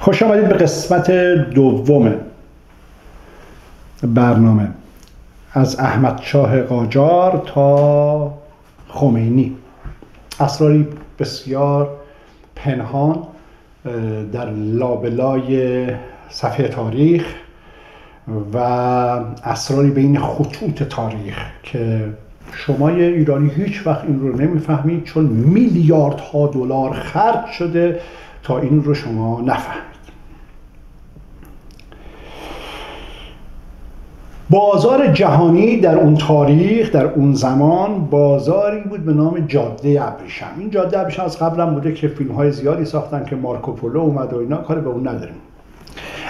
خوش آمدید به قسمت دوم برنامه. از احمد شاه قاجار تا خمینی. اسراری بسیار پنهان در لابلای صفحه تاریخ و اسراری بین خطوط تاریخ که شما ایرانی هیچ وقت این رو نمی‌فهمید چون میلیاردها دلار خرج شده تا این رو شما نفهمید. بازار جهانی در اون تاریخ در اون زمان بازاری بود به نام جاده ابریشم. این جاده ابریشم از قبل هم بوده که فیلم های زیادی ساختن که مارکوپولو اومد و اینا کار به اون نداریم.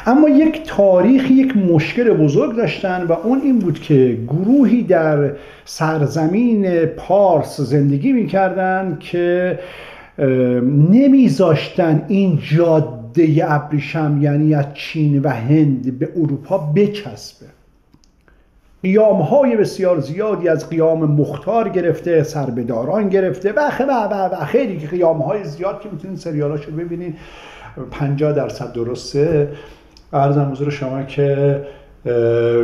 اما یک تاریخ یک مشکل بزرگ داشتن و اون این بود که گروهی در سرزمین پارس زندگی می‌کردن که نمیذاشتن این جاده ابریشم یعنی از چین و هند به اروپا بچسبه. قیام های بسیار زیادی از قیام مختار گرفته سربداران گرفته و و و خیلی قیام های زیاد که می‌تونید سریالاشو ببینید. 50 درصد درسته. ارزم حضور شما که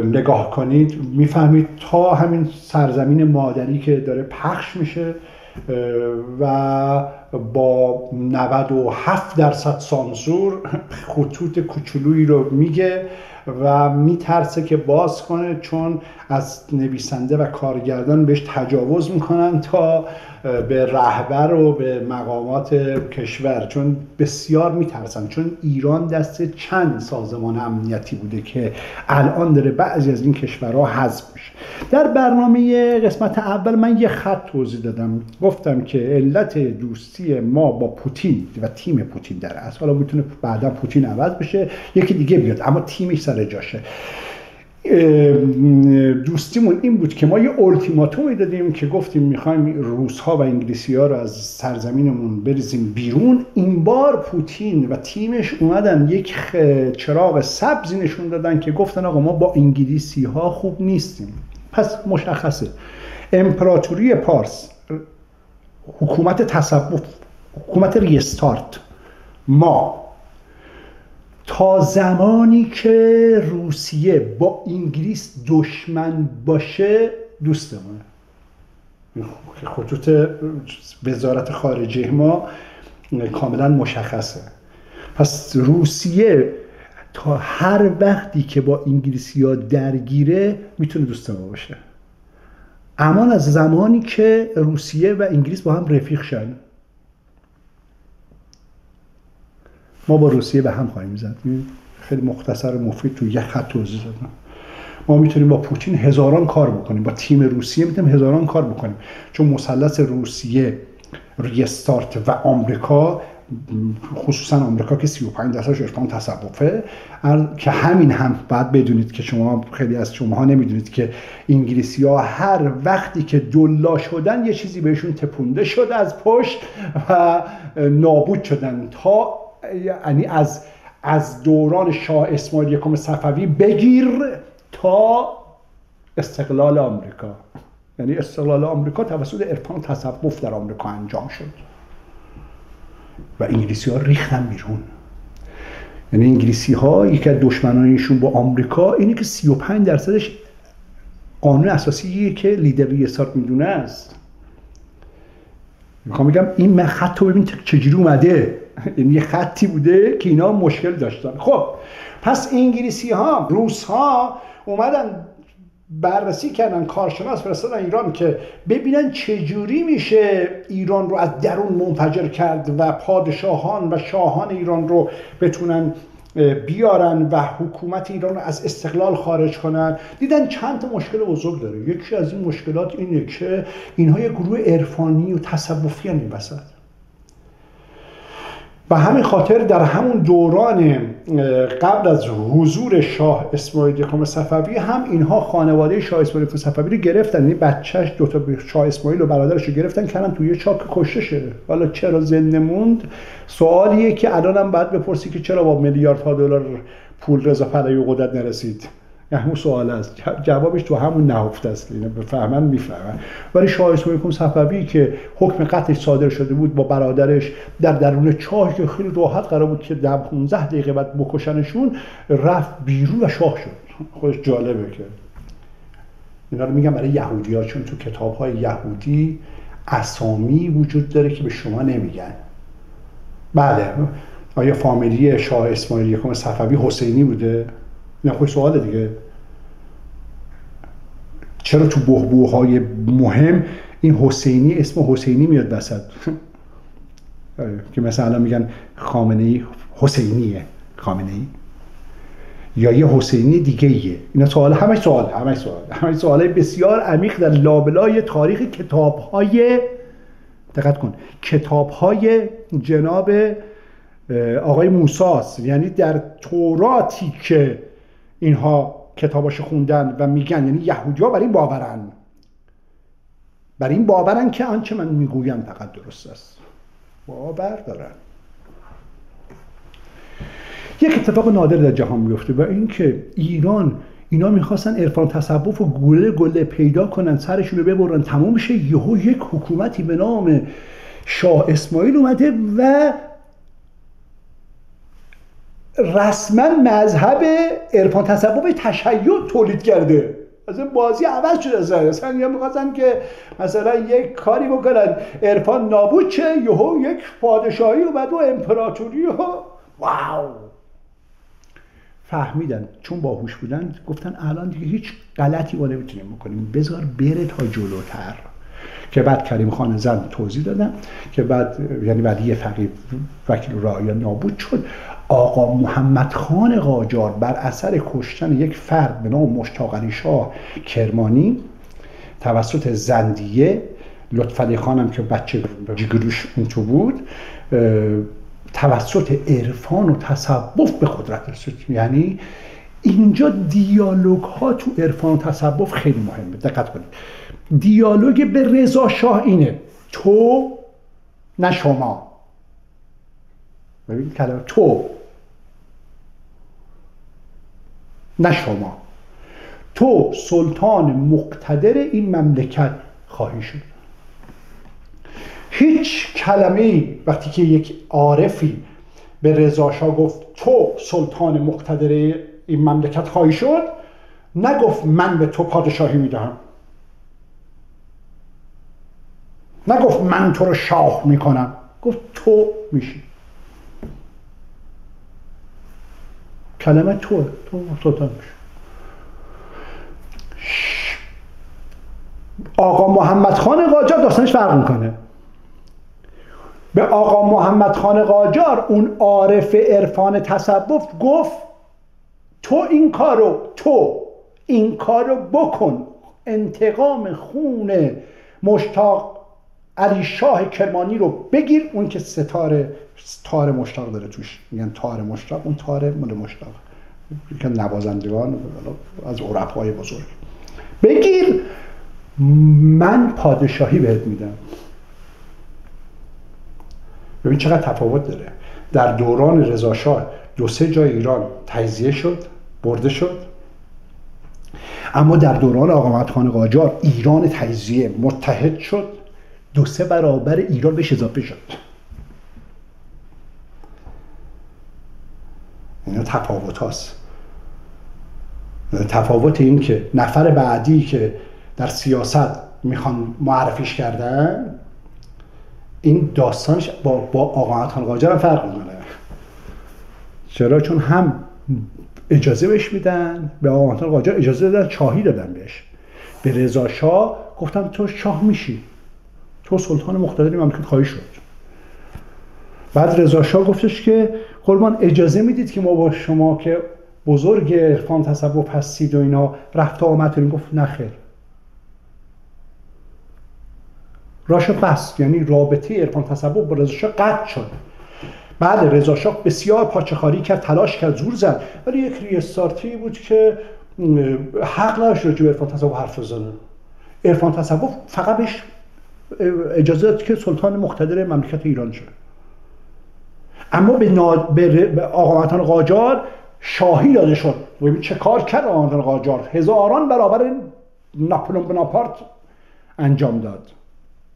نگاه کنید می‌فهمید تا همین سرزمین مادری که داره پخش میشه و با 97 درصد سانسور خطوط کوچولویی رو میگه. و میترسه که باز کنه چون از نویسنده و کارگردان بهش تجاوز می‌کنن تا به رهبر و به مقامات کشور چون بسیار میترسن چون ایران دست چند سازمان امنیتی بوده که الان داره بعضی از این کشورها حذف میشه. در برنامه قسمت اول من یه خط توضیح دادم. گفتم که علت دوستی ما با پوتین و تیم پوتین در اصل. حالا می‌تونه بعدا پوتین عوض بشه یکی دیگه بیاد اما تیمش سر جاشه. دوستیمون این بود که ما یه التیماتومی دادیم که گفتیم می‌خوایم روس ها و انگلیسی ها رو از سرزمینمون بریزیم بیرون. این بار پوتین و تیمش اومدن یک چراغ سبزی نشون دادن که گفتن آقا ما با انگلیسی ها خوب نیستیم. پس مشخصه. امپراتوری پارس حکومت تصوف حکومت ریستارت. ما تا زمانی که روسیه با انگلیس دشمن باشه دوستمونه. خطوط وزارت خارجه ما کاملا مشخصه. پس روسیه تا هر وقتی که با انگلیسی ها درگیره می‌تونه دوست ما باشه. اما از زمانی که روسیه و انگلیس با هم رفیق شن ما با روسیه به هم خواهیم زد. خیلی مختصر و مفید تو یک خط توضیح دادم. ما می‌تونیم با پوتین هزاران کار بکنیم. با تیم روسیه می‌تونیم هزاران کار بکنیم. چون مثلث روسیه ریستارت و آمریکا خصوصا آمریکا که 35 درصدش ارفان تصوفه. که همین هم بعد بدونید که شما خیلی از شما نمی‌دونید که انگلیسی ها هر وقتی که دلا شدن یه چیزی بهشون تپونده شد از پشت و نابود شدن تا یعنی از از دوران شاه اسماعیل یکم صفوی بگیر تا استقلال آمریکا. یعنی استقلال آمریکا توسط ارفان تصوف در آمریکا انجام شد. و انگلیسی ها ریختن بیرون. یعنی انگلیسی ها یکی از دشمنانشون با آمریکا اینه که 35 درصدش قانون اساسی که لیدر ریاست می‌دونه است می‌خوام بگم این خط رو ببین چجوری اومده. یعنی یه خطی بوده که اینا مشکل داشتن. خب پس انگلیسی ها روس ها اومدن بررسی کردن کارشناس فرستادن ایران که ببینن چجوری میشه ایران رو از درون منفجر کرد و پادشاهان و شاهان ایران رو بتونن بیارن و حکومت ایران رو از استقلال خارج کنن. دیدن چند تا مشکل بزرگ داره. یکی از این مشکلات اینه که اینها یه گروه عرفانی و تصوفی این وسط و همین خاطر در همون دوران قبل از حضور شاه اسماعیل یکم صفوی هم اینها خانواده شاه اسماعیل صفوی رو گرفتن. یعنی بچهش دو تا شاه اسماعیل و برادرش رو گرفتن کردن توی چاک کشته شده حالا چرا زنده موند؟ سوالیه که الان هم باید بپرسی که چرا با میلیاردها دلار پول رضا پهلوی قدرت نرسید. همون سوال است. جوابش تو همون نهفته است. اینو بفهمن می‌فهمن. ولی شاه اسماعیل صفوی که حکم قتلش صادر شده بود با برادرش در درون چاه که خیلی راحت قرار بود که در 15 دقیقه بعد بکشنشون رفت بیرون و شاه شد. خودش جالبه که اینا رو میگم برای یهودی ها چون تو کتاب های یهودی اسامی وجود داره که به شما نمیگن. بله. آیا فامیلی شاه اسماعیل یکم صفوی حسینی بوده؟ نه خوش سوال دیگه. چرا تو بهبوهای مهم این حسینی اسم حسینی میاد وسط؟ که مثلا میگن خامنه ای حسینیه. خامنه ای یا یه حسینی دیگه ایه. اینا سوال همه سوال همه سوال همه سوال. بسیار عمیق در لابلای تاریخ کتاب های دقت کن کتاب های جناب آقای موساس یعنی در توراتی که اینها کتاباشو خوندن و میگن یعنی یهودی ها بر این باورن. بر این باورن که آنچه من می‌گویم فقط درست است. باور دارن. یک اتفاق نادر در جهان میفته و اینکه ایران اینا می‌خواستن عرفان تصوف و گوله گله پیدا کنن سرشون رو ببرن تمام بشه یهو یک حکومتی به نام شاه اسماعیل اومده و رسما مذهب عرفان تصوف تشیع تولید کرده. از این بازی عوض شده اصلا. اصلا یا می‌خواستن که مثلا یک کاری بکنن. عرفان نابود چه یهو یک پادشاهی اومد و امپراتوری و واو! فهمیدن. چون باهوش بودن گفتن الان دیگه هیچ غلطی ما نمی‌تونیم بکنیم. بذار بره تا جلوتر. که بعد کریم خان زن توضیح دادن. که بعد یعنی بعد یه فقیه وکیل رعایا نابود شد. آقا محمد خان قاجار بر اثر کشتن یک فرد به نام مشتاق شاه کرمانی توسط زندیه لطفعلی خانم که بچه جگروش اون تو بود توسط عرفان و تصوف به قدرت رسید. یعنی اینجا دیالوگ ها تو عرفان و تصوف خیلی مهمه. دقت کنید. دیالوگ به رضا شاه اینه. تو نه شما. ببین کلمه تو. نه شما. تو سلطان مقتدر این مملکت خواهی شد. هیچ کلمه وقتی که یک عارفی به رضاشاه گفت تو سلطان مقتدر این مملکت خواهی شد نگفت من به تو پادشاهی می‌دهم. نگفت من تو رو شاه می‌کنم. گفت تو میشی. کلمه تو تو میشی آقا محمد خان قاجار داستانش فرق می‌کنه. به آقا محمد خان قاجار اون عارف عرفان تصوف گفت تو این کارو تو این کارو بکن انتقام خون مشتاق علی شاه کرمانی رو بگیر اون که ستاره تار مشتاق داره توش. میگن تار مشتاق اون تار مال مشتاق. که نوازندگان از عرفای بزرگ. بگیر. من پادشاهی بهت میدم. ببین چقدر تفاوت داره. در دوران رضاشاه دو سه جای ایران تجزیه شد برده شد. اما در دوران آقا خان قاجار ایران تجزیه متحد شد. دو سه برابر ایران بهش اضافه شد. اینا تفاوت هاست. تفاوت این که نفر بعدی که در سیاست می‌خوان معرفیش کردن این داستانش با, با آقا خان قاجر هم فرق می‌کنه. چرا؟ چون هم اجازه بهش میدن به آقا قاجر اجازه دادن چاهی دادن بهش. به رضا شاه گفتم تو شاه میشی. تو سلطان مقتدری مملکت خواهی شد. بعد رضا شاه گفتش که قربان اجازه می‌دید که ما با شما که بزرگ عرفان تصوف هستید و اینا رفت آمد؟ گفت نخیر راش بس یعنی رابطه عرفان تصوف با رضا قطع شد. بعد رضا شاه بسیار پاچخاری کرد تلاش کرد زور زد. ولی یک ریستارتی بود که حق نداشت راجع به عرفان تصوف حرف بزنه. عرفان تصوف فقط بهش اجازه داد که سلطان مقتدر مملکت ایران شد اما به, ناد... به, آقا قاجار شاهی داده شد. ببین چه کار کرد آن قاجار؟ هزاران برابر ناپلون بناپارت انجام داد.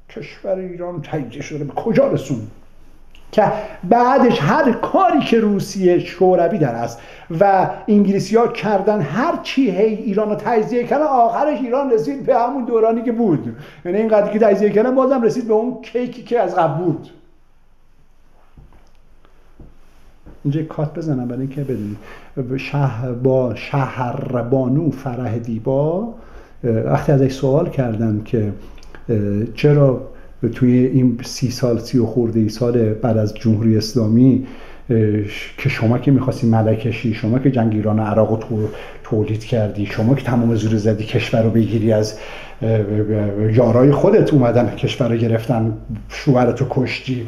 کشور ایران تجزیه شده. به کجا رسون که بعدش هر کاری که روسیه شوروی در است و انگلیسی ها کردن هر چی هی ایران رو تجزیه کردن آخرش ایران رسید به همون دورانی که بود. یعنی اینقدر که تجزیه کردن بازم رسید به اون کیکی که از قبل بود. اینجا کات بزنم برای اینکه بدونید شهر با شهربانو فرح دیبا وقتی ازش سوال کردم که چرا توی این سی سال سی و خورده ای سال بعد از جمهوری اسلامی که شما که می‌خواستی ملکشی شما که جنگ ایران و عراق رو تولید کردی شما که تمام زور زدی کشور رو بگیری از یارای خودت اومدن کشور رو گرفتن شوهرتو کشتی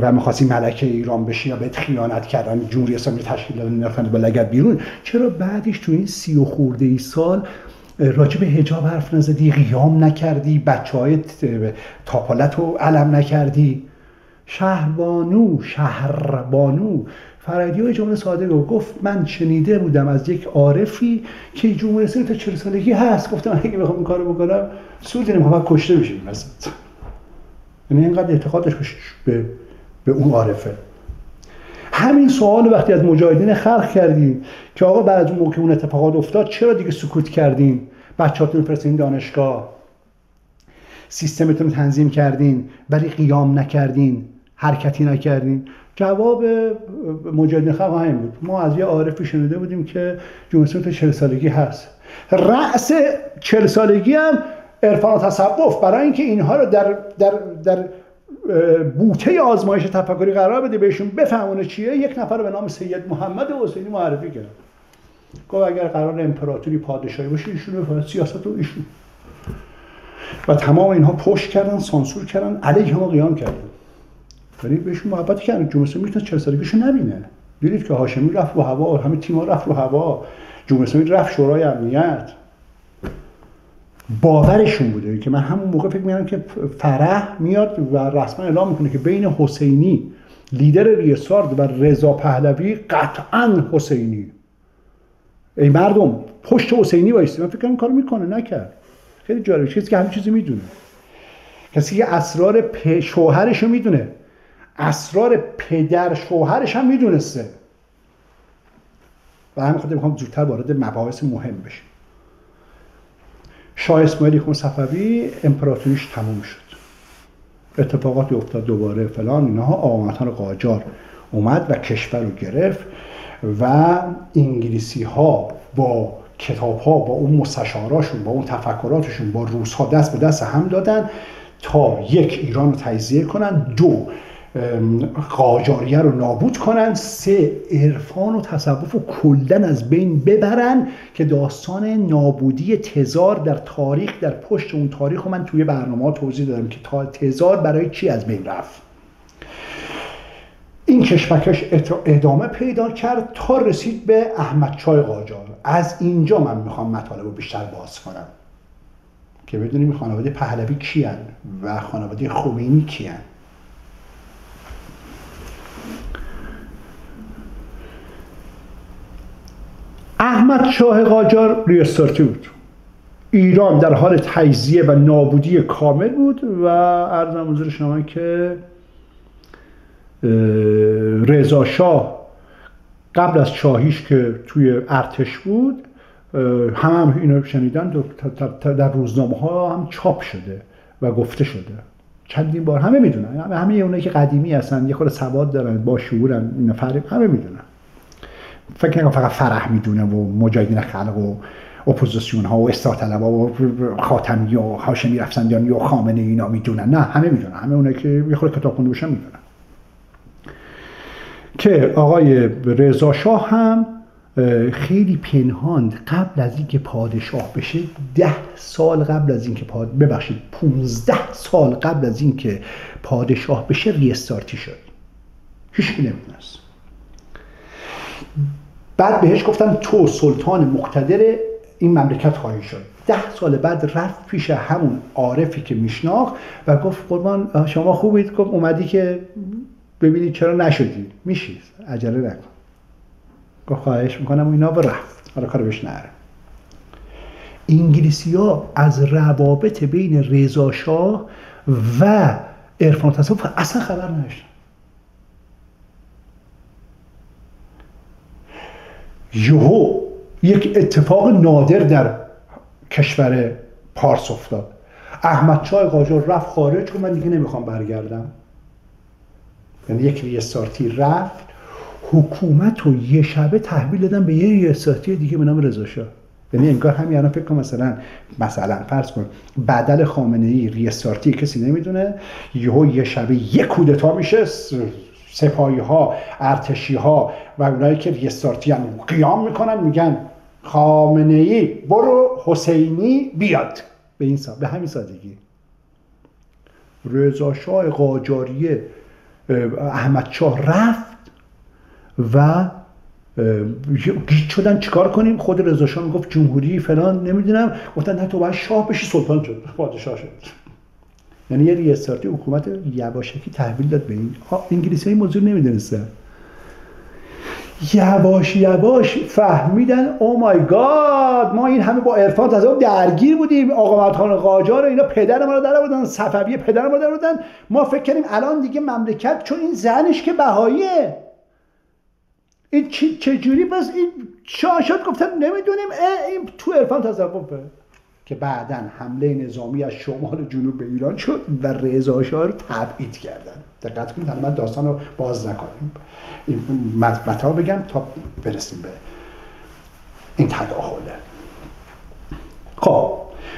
و می‌خواستی ملکه ایران بشی یا بهت خیانت کردن جمهوری اسلامی تشکیل دادن نرفتن با لگت بیرون چرا بعدش تو این سی و خورده ای سال راجع به هجاب حرف نزدی قیام نکردی بچه های تاپالت رو علم نکردی. شهربانو شهربانو. فرادی های جمله ساده رو گفت من شنیده بودم از یک عارفی که جمهوری اسلامی تا چهل سالگی هست. گفتم اگه بخوام این کارو بکنم سودی نمی‌خوام کشته بشیم مثلا یعنی اینقدر اعتقادش به به اون عارفه. همین سوال وقتی از مجاهدین خلق کردیم که آقا بعد از اون موقع اون اتفاقات افتاد چرا دیگه سکوت کردین؟ بچه‌هاتون فرستین دانشگاه. سیستمتون تنظیم کردین ولی قیام نکردین حرکتی نکردین. جواب مجاهدین خلق همین بود. ما از یه عارفی شنیده بودیم که جمهوری تا 40 سالگی هست. رأس 40 سالگی هم عرفان و تصوف. برای اینکه اینها رو در در در بوته آزمایش تفکری قرار بده بهشون بفهمونه چیه. یک نفر به نام سید محمد حسینی معرفی کرد. گفت اگر قرار امپراتوری پادشاهی باشه ایشون بفهمه سیاست رو ایشون. و تمام اینها پشت کردن سانسور کردن علیه ما قیام کردن. یعنی بهشون محبت کردن. جمهوری می‌تونه 40 سالگیشو نبینه. دیدید که هاشمی رفت رو هوا همه تیم‌ها رفت رو هوا. جمهوری رفت شورای امنیت. باورشون بوده که من همون موقع فکر می‌کردم که فرح میاد و رسما اعلام می‌کنه که بین حسینی لیدر ریسارد و رضا پهلوی قطعا حسینی. ای مردم پشت حسینی وایستی من فکر این کارو می‌کنه نکرد. خیلی جالبه کسی که همین چیزی می‌دونه. کسی که اسرار پ... شوهرش رو می‌دونه. اسرار پدر شوهرش هم می‌دونسته. و همین خاطر می‌خوام زودتر وارد مباحث مهم بشیم. شاه اسماعیل یکم صفوی امپراتوریش تموم شد. اتفاقاتی افتاد دوباره فلان اینها آمدان قاجار اومد و کشور رو گرفت و انگلیسی ها با کتاب ها با اون مستشاراشون با اون تفکراتشون با روس ها دست به دست هم دادن تا یک ایران رو تجزیه کنن. دو قاجاریه رو نابود کنن. سه عرفان و تصوف و کلن از بین ببرن که داستان نابودی تزار در تاریخ در پشت اون تاریخ رو من توی برنامه توضیح دادم که تزار برای چی از بین رفت. این کشمکش ادامه پیدا کرد تا رسید به احمد چای قاجار. از اینجا من می‌خوام مطالب رو بیشتر باز کنم. که بدونیم خانواده پهلوی کیان و خانواده خمینی کیان. احمد شاه قاجار ریاستارتی بود. ایران در حال تجزیه و نابودی کامل بود و ارزم حضور شما که رضا شاه قبل از شاهیش که توی ارتش بود هم هم اینو شنیدن در روزنامه ها هم چاپ شده و گفته شده. چندین بار همه می‌دونن. همه اونایی که قدیمی هستن یه خورده سواد دارن با شعورن اینا فرق همه می‌دونن. فکر نکنم فقط فرح می‌دونه و مجاهدین خلق و اپوزیسیون ها و اصلاح طلب و خاتمی و هاشمی رفسنجانی و خامنه اینا می‌دونن. نه همه می‌دونن. همه اونایی که یه خورده کتاب خونده باشن می‌دونن. که آقای رضا شاه هم خیلی پنهان قبل از اینکه پادشاه بشه ده سال قبل از اینکه پاد... ببخشید 15 سال قبل از اینکه پادشاه بشه ریستارتی شد. هیچ نمی‌دونست. بعد بهش گفتن تو سلطان مقتدر این مملکت خواهی شد. ده سال بعد رفت پیش همون عارفی که میشناخت و گفت قربان شما خوبید؟ گفت اومدی که ببینید چرا نشدی. میشید. عجله نکن. گفت خواهش می‌کنم اینا و رفت. حالا کار بهش نره. انگلیسی ها از روابط بین رضا و عرفان تصوف اصلا خبر نداشتن. یهو یک اتفاق نادر در کشور پارس افتاد. احمد چای قاجار رفت خارج که من دیگه نمی‌خوام برگردم. یعنی یک ریستارتی رفت. حکومت رو یه شبه تحویل دادن به یه ریستارتی دیگه به نام رضا یعنی انگار همین الان فکر کنم مثلا مثلا فرض کن بدل خامنه ای ریستارتی کسی نمی‌دونه یهو یه شبه یه کودتا میشه سپاهی ها ارتشی ها و اونایی که ریستارتی هم قیام می‌کنن میگن خامنه ای برو حسینی بیاد. به این به همین سادگی. رضا شاه قاجاری احمد شاه رفت و گیت شدن چیکار کنیم؟ خود رضا شاه می‌گفت جمهوری فلان نمی‌دونم. گفتن نه تو باید شاه بشی سلطان شد. پادشاه شد. یعنی یه ریاستارتی حکومت یواشکی تحویل داد به این. انگلیسی های موضوع نمی‌دونستن. یواش یواش فهمیدن او مای گاد ما این همه با عرفان از درگیر بودیم. آقا خان قاجار اینا پدر ما رو در آوردن صفوی پدر ما در آوردن. ما فکر کردیم الان دیگه مملکت چون این زنش که بهاییه. این چجوری بس این شاشات گفتن نمی‌دونیم این تو عرفان تصوفه که بعدا حمله نظامی از شمال جنوب به ایران شد و رضا شاه رو تبعید کردن. دقت کنید من داستان رو باز نکنیم این مطلب بگم تا برسیم به این تداخله خب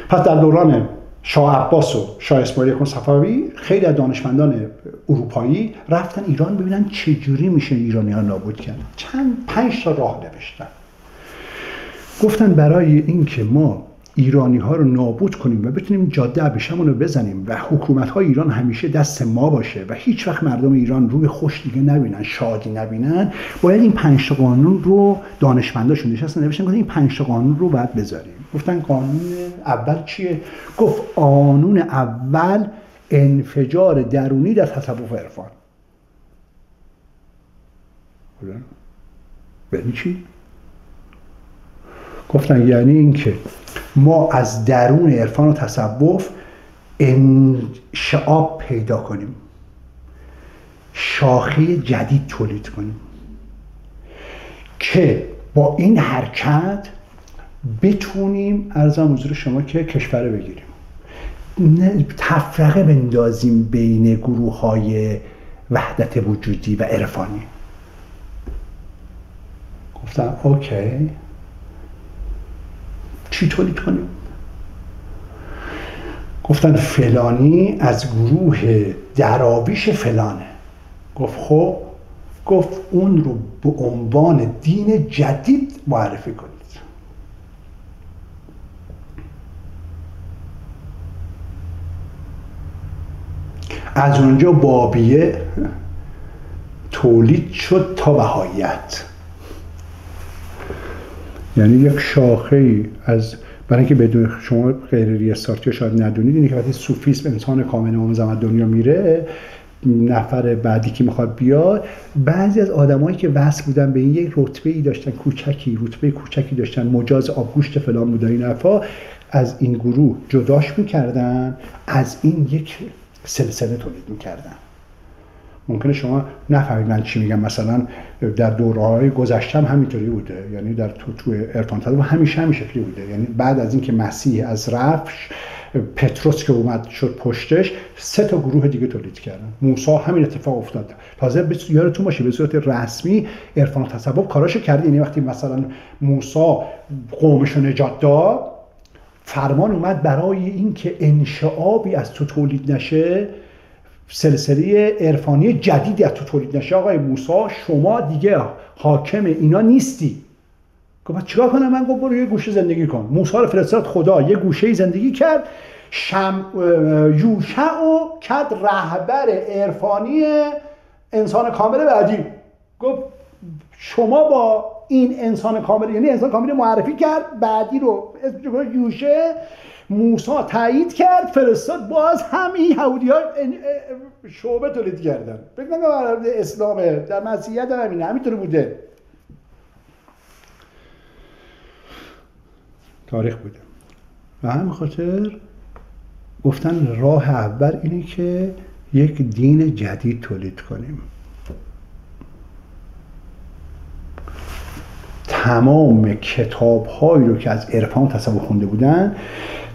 پس در دوران شاه عباس و شاه اسماعیل یکم صفوی خیلی از دانشمندان اروپایی رفتن ایران ببینن چجوری میشه ایرانی ها نابود کرد چند پنج تا راه نوشتن. گفتن برای اینکه ما ایرانی ها رو نابود کنیم و بتونیم جاده ابریشمون رو بزنیم و حکومت های ایران همیشه دست ما باشه و هیچ وقت مردم ایران روی خوش دیگه نبینن شادی نبینن. باید این پنج قانون رو دانشمنداشون نشستن نوشتن این پنج قانون رو باید بذاریم. گفتن قانون اول چیه؟ گفت قانون اول انفجار درونی در تصوف عرفان. یعنی چی؟ گفتن یعنی اینکه ما از درون عرفان و تصوف انشعاب پیدا کنیم. شاخه جدید تولید کنیم. که با این حرکت بتونیم ارزم حضور شما که کشور بگیریم. تفرقه بندازیم بین گروه های وحدت وجودی و عرفانی. گفتم اوکی. چی تولید کنیم گفتن فلانی از گروه دراویش فلانه. گفت خب گفت اون رو به عنوان دین جدید معرفی کنید. از اونجا بابیه تولید شد تا بهایت یعنی یک شاخه ای از برای اینکه بدون شما غیر ریستارتی شاید ندونید اینه که وقتی سوفیسم انسان کامل امام زمان دنیا میره نفر بعدی که می‌خواد بیاد بعضی از آدمایی که وصل بودن به این یک رتبه ای داشتن کوچکی رتبه کوچکی داشتن مجاز آبگوشت فلان بودن این حرفا از این گروه جداش می‌کردن از این یک سلسله تولید می‌کردن. ممکنه شما نفهمید من چی میگم مثلا در دورهای گذشته هم همینطوری بوده. یعنی در تو تو ارفان همیشه همین شکلی بوده. یعنی بعد از اینکه مسیح از رفش پتروس که اومد شد پشتش سه تا گروه دیگه تولید کردن. موسی همین اتفاق افتاد. تازه یادتون باشه به صورت رسمی عرفان و تصوف کاراشو کرد یعنی وقتی مثلا موسی قومش رو نجات داد فرمان اومد برای اینکه انشعابی از تو تولید نشه سلسله عرفانی جدیدی از تو تولید نشه. آقای موسا شما دیگه حاکم اینا نیستی. گفت چیکار کنم؟ من گفت برو یه گوشه زندگی کن. موسی رو فرستاد خدا. یه گوشه زندگی کرد. شم یوشع و کرد رهبر عرفانی انسان کامل بعدی. گفت شما با این انسان کامل یعنی انسان کامل معرفی کرد بعدی رو اسمش یوشه موسا تایید کرد فرستاد باز همین یهودی ها شعبه تولید کردن. فکر نکنم اسلامه در مسیحیت هم همینه همینطور بوده. تاریخ بوده. و همین خاطر گفتن راه اول اینه که یک دین جدید تولید کنیم. تمام کتاب هایی رو که از عرفان تصور خونده بودن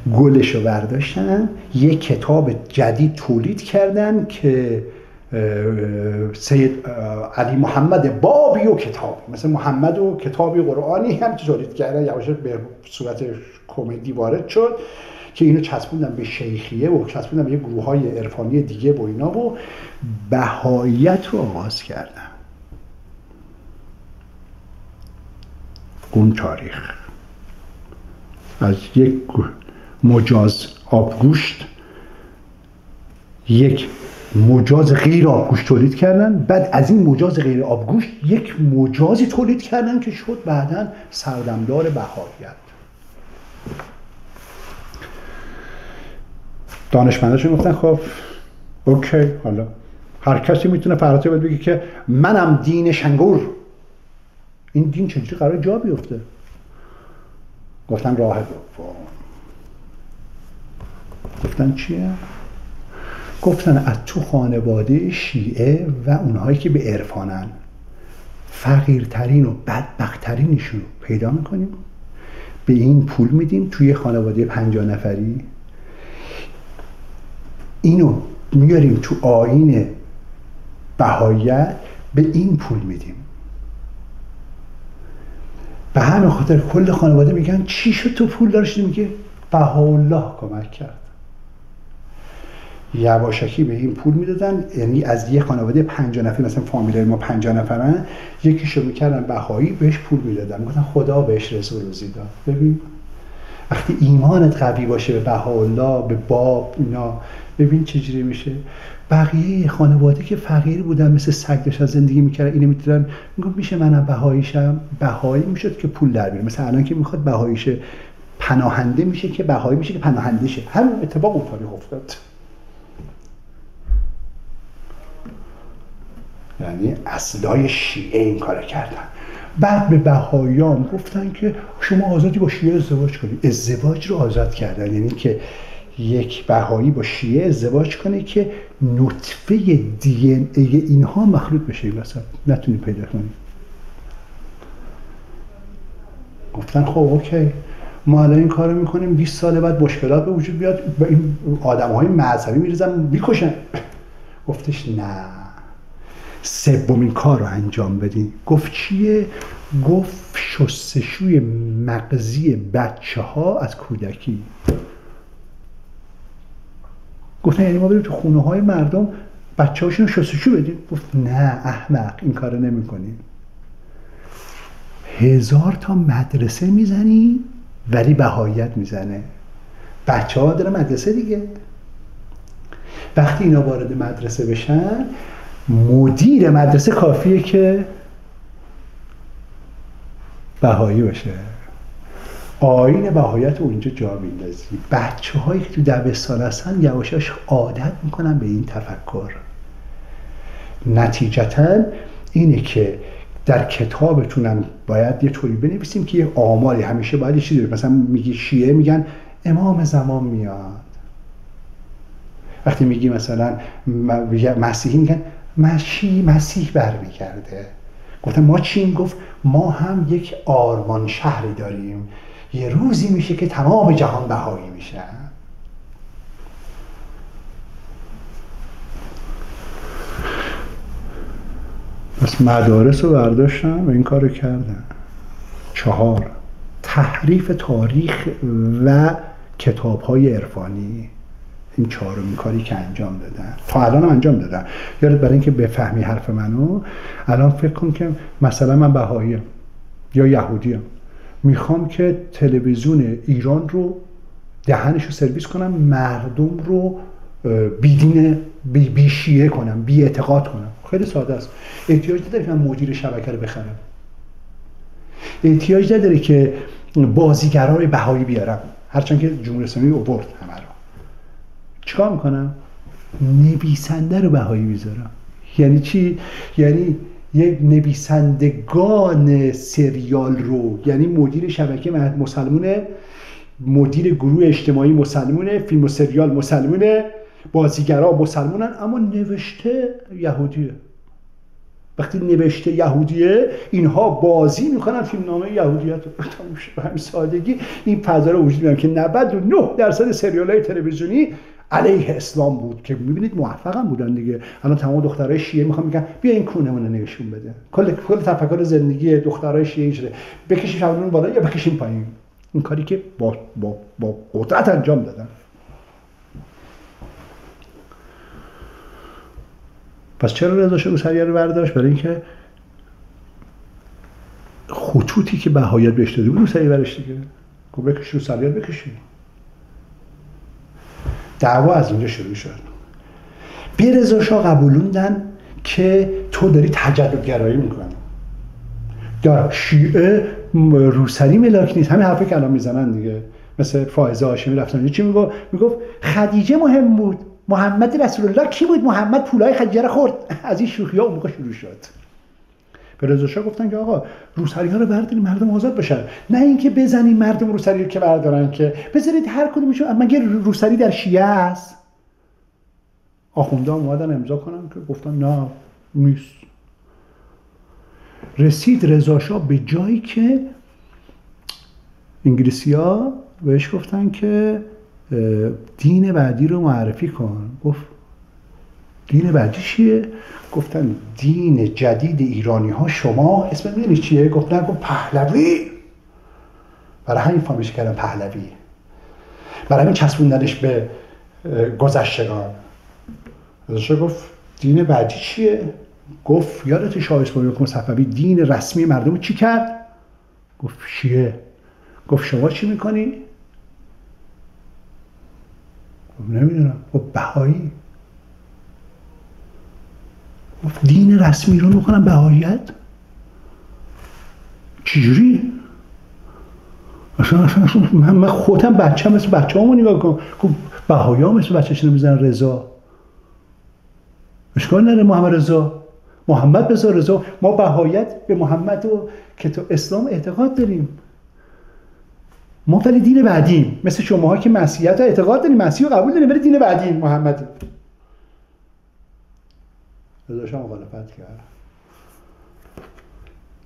گلش رو برداشتن یک کتاب جدید تولید کردن که سید علی محمد بابی و کتاب مثل محمد و کتابی قرآنی هم تولید کردن یواش به صورت کمدی وارد شد که اینو چسبوندن به شیخیه و چسبوندن به یه گروه های عرفانی دیگه و اینا و بهاییت رو آغاز کردن. اون تاریخ. از یک مجاز آبگوشت یک مجاز غیر آبگوشت تولید کردن. بعد از این مجاز غیر آبگوشت یک مجازی تولید کردن که شد بعدا سردمدار بهاییت. دانشمنداشون گفتن خب اوکی حالا هر کسی می‌تونه فراتر بگه که منم دین شنگور. این دین چجوری قرار جا بیفته؟ گفتن راه دوم. گفتن چیه؟ گفتن از تو خانواده شیعه و اونهایی که به عرفانن. فقیرترین و بدبختترینشون پیدا می‌کنیم. به این پول میدیم توی خانواده پنجاه نفری. اینو میاریم تو آین بهاییت به این پول میدیم. به همین خاطر کل خانواده میگن چی شد تو پول داشتی؟ میگه الله کمک کرد. یواشکی به این پول می‌دادن. یعنی از یه خانواده پنج نفر مثلا فامیل ما پنج نفرن یکیشو می‌کردن بهایی بهش پول می‌دادن. می‌گفتن خدا بهش رزق روزی داد. ببین وقتی ایمانت قوی باشه به الله به باب اینا ببین چجوری میشه. بقیه خانواده که فقیر بودن مثل سگ داشتن زندگی می‌کردن اینو می‌تونن میگم میشه منم بهاییشم بهایی می‌شد که پول در بیاره. مثل الان که می‌خواد بهاییشه پناهنده میشه که بهایی میشه که پناهنده شه. همین اتفاق اون افتاد. یعنی اصلای شیعه این کار کردن. بعد به بهاییان گفتن که شما آزادی با شیعه ازدواج کنید ازدواج رو آزاد کردن. یعنی که یک بهایی با شیعه ازدواج کنه که نطفه دی ان ای اینها مخلوط بشه. این نتونی پیدا کنی. گفتن خب اوکی. ما الان این کارو می‌کنیم. 20 سال بعد مشکلات به وجود بیاد. با این آدم های مذهبی میریزن می‌کشن. گفتش نه. سومین کار رو انجام بدین. گفت چیه؟ گفت شستشوی مغزی بچه ها از کودکی. گفتن یعنی ما بریم تو خونه های مردم بچه هاشون شستشو بدیم. گفت نه احمق این کارو نمی کنیم هزار تا مدرسه می‌زنی ولی بهاییت می‌زنه. بچه ها داره مدرسه دیگه. وقتی اینا وارد مدرسه بشن مدیر مدرسه کافیه که بهایی باشه. آین بهایت رو اینجا جا میندازی. بچه هایی که تو دبستان هستن یواشاش عادت می‌کنن به این تفکر. نتیجتا اینه که در کتابتونم باید یه طوری بنویسیم که یه آماری همیشه باید یه چیزی مثلا میگی شیعه میگن امام زمان میاد. وقتی میگی مثلا مسیحی میگن مشی مسیح برمیگرده. گفتم ما چیم گفت ما هم یک آرمان شهری داریم. یه روزی میشه که تمام جهان بهایی میشن پس مدارس رو برداشتم و این کار کردن چهار. تحریف تاریخ و کتاب های عرفانی. این چهارمین کاری که انجام دادن. تا الان انجام دادن. یادت برای اینکه بفهمی حرف منو الان فکر کن که مثلا من بهاییم یا یهودیم می‌خوام که تلویزیون ایران رو دهنش رو سرویس کنم مردم رو بیدین بی, بی شیعه کنم بی اعتقاد کنم. خیلی ساده است. احتیاج نداره که من مدیر شبکه رو بخرم. احتیاج نداره که بازیگران بهایی بیارم. هرچند که جمهوری اسلامی اوورد همه چیکار می‌کنم؟ نویسنده رو بهایی بیذارم یعنی چی؟ یعنی یک نویسندگان سریال رو. یعنی مدیر شبکه مسلمونه مدیر گروه اجتماعی مسلمونه فیلم و سریال مسلمونه بازیگرا مسلمونن اما نوشته یهودیه. وقتی نوشته یهودیه اینها بازی می‌کنن فیلم نامه یهودیت به همین سادگی این فضا رو وجود میدن که 99 درصد سریال های تلویزیونی علیه اسلام بود که می‌بینید موفقم بودن دیگه. الان تمام دخترای شیعه می‌خوام میگن بیا این کونه رو نشون بده. کل کل تفکر زندگی دخترای شیعه شده. بکشیم شبنون بالا یا بکشیم پایین؟ این کاری که با, با, با قدرت انجام دادن. پس چرا رضا شاه رو برداشت؟ برای اینکه خطوطی که بهایت بهش داده بود روسری برش دیگه. گفت بکش رو سریال بکشی. دعوا از اونجا شروع شد. بی رضا شاه قبولوندن که تو داری تجدد گرایی می‌کنی. یا شیعه روسری ملاک نیست. همین حرفی که الان می‌زنن دیگه. مثل فائزه هاشمی رفتن چی می‌گفت؟ می‌گفت خدیجه مهم بود. محمد رسول الله کی بود؟ محمد پولای خدیجه خورد. از این شوخی ها اون موقع شروع شد. به گفتن که آقا روسری ها رو برداریم مردم آزاد بشن نه اینکه بزنیم مردم روسری رو که بردارن که. بذارید هر کدومشون مگه روسری در شیعه است؟ آخونده اومدن امضا کنن که گفتن نه نیست. رسید رضا به جایی که انگلیسی ها بهش گفتن که دین بعدی رو معرفی کن. گفت دین بعدی چیه؟ گفتن دین جدید ایرانی ها شما اسم می‌دونی چیه؟ گفتن گفت پهلوی برای همین فامیش کردن پهلوی برای همین چسبوندنش به گذشتگان ازش گفت دین بعدی چیه؟ گفت یادت شاه اسماعیل صفوی دین رسمی مردم چی کرد؟ گفت چیه؟ گفت شما چی می‌کنی؟ نمی‌دونم گفت بهایی دین رسمی رو می‌کنم بهاییت چجوری؟ اصلا اصلا, اصلا من, خودم بچه مثل بچه همون نگاه کنم خب بهایی ها مثل بچهش نمیزن رضا. اشکال نره محمد رضا. محمد بذار رضا. ما بهایت به محمد و کتاب اسلام اعتقاد داریم. ما ولی دین بعدیم. مثل شما که مسیحیت رو اعتقاد داریم. مسیح رو قبول داریم ولی دین بعدیم محمد. رضا مخالفت کرد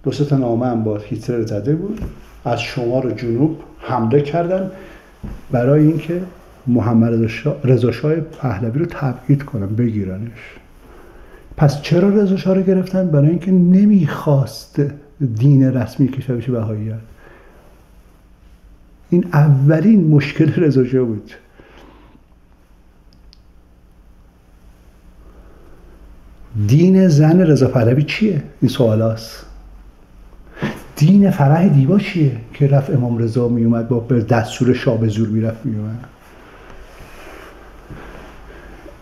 دو تا نامه هم با هیتلر زده بود. از شمال جنوب حمله کردن برای اینکه محمد رضا شاه پهلوی رو تبعید کنن بگیرنش. پس چرا رضا شاه رو گرفتن؟ برای اینکه نمی‌خواست دین رسمی کشور بشه بهاییت این اولین مشکل رضا بود. دین زن رضا پهلوی چیه؟ این سوال هست. دین فرح دیبا چیه که رفت امام رضا می اومد با به دستور شاه به زور می‌رفت می اومد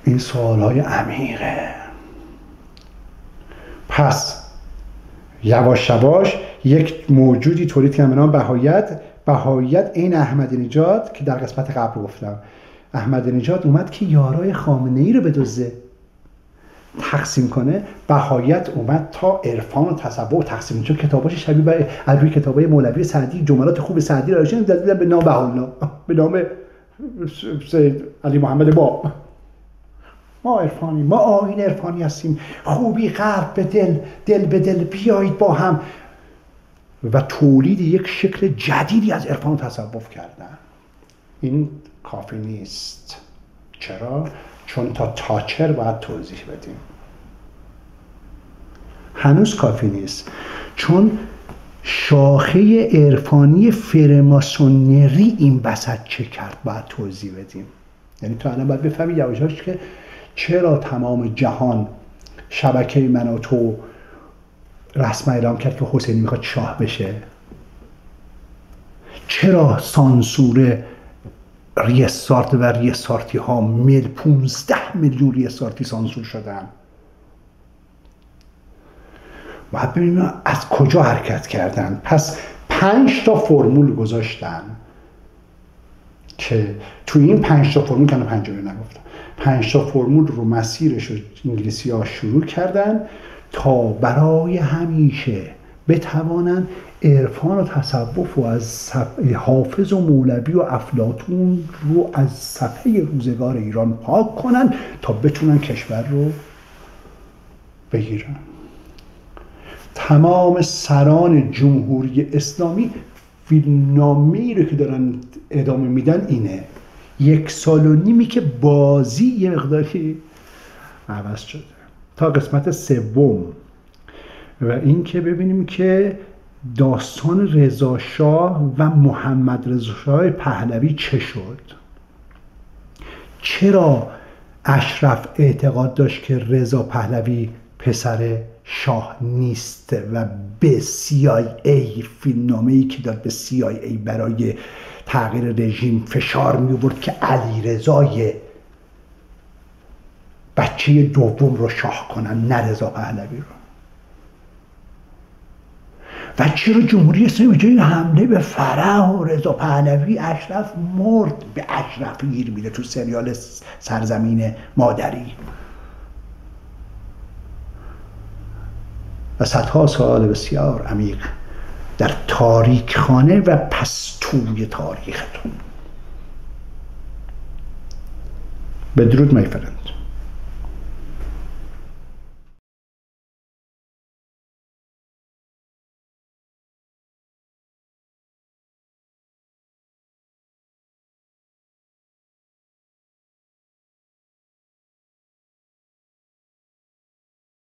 این سوال های عمیقه. پس یواش یواش یک موجودی تولید که نام بهایت بهاییت این احمدی نژاد که در قسمت قبل گفتم. احمدی نژاد اومد که یارای خامنه ای رو بدوزه تقسیم کنه بهایت اومد تا عرفان و تصوف تقسیم. چون کتاباش شبیه به کتابای مولوی سعدی جملات خوب سعدی رو داشتن به نام بهاءالله به نام سید علی محمد با. ما عرفانی ما آین عرفانی هستیم. خوبی قلب به دل دل به دل بیایید با هم. و تولید یک شکل جدیدی از عرفان تصوف کردن. این کافی نیست. چرا؟ چون تا تاچر باید توضیح بدیم. هنوز کافی نیست. چون شاخه عرفانی فرماسونری این بسط چه کرد باید توضیح بدیم. یعنی تو الان باید بفهمی یواشاش که چرا تمام جهان شبکه من و تو رسم اعلام کرد که حسینی می‌خواد شاه بشه؟ چرا سانسور ریستارت و ریستارتی ها مل 15 میلیون ریستارتی سانسور شدن. باید ببینیم از کجا حرکت کردن. پس پنج تا فرمول گذاشتن که توی این پنج تا فرمول کنه پنجمی نگفتم پنج تا فرمول رو مسیرش رو انگلیسی ها شروع کردن تا برای همیشه بتوانند عرفان و تصوف و از حافظ و مولوی و افلاتون رو از صفحه روزگار ایران پاک کنن تا بتونن کشور رو بگیرن. تمام سران جمهوری اسلامی فیلمنامه رو که دارن ادامه میدن اینه. یک سال و نیمی که بازی یه مقداری عوض شده. تا قسمت سوم. و این که ببینیم که داستان رضا و محمد رضا پهلوی چه شد؟ چرا اشرف اعتقاد داشت که رضا پهلوی پسر شاه نیست و به CIA فیلمنامه ای که داد به CIA برای تغییر رژیم فشار می برد که علی رضای بچه دوم رو شاه کنن نه رضا پهلوی رو. و چرا جمهوری اسلامی جای حمله به فرح و رضا پهلوی اشرف مرد به اشرف گیر میده تو سریال سرزمین مادری؟ و صدها سال بسیار عمیق در تاریک خانه و پستوی تاریختون. بدرود میفرند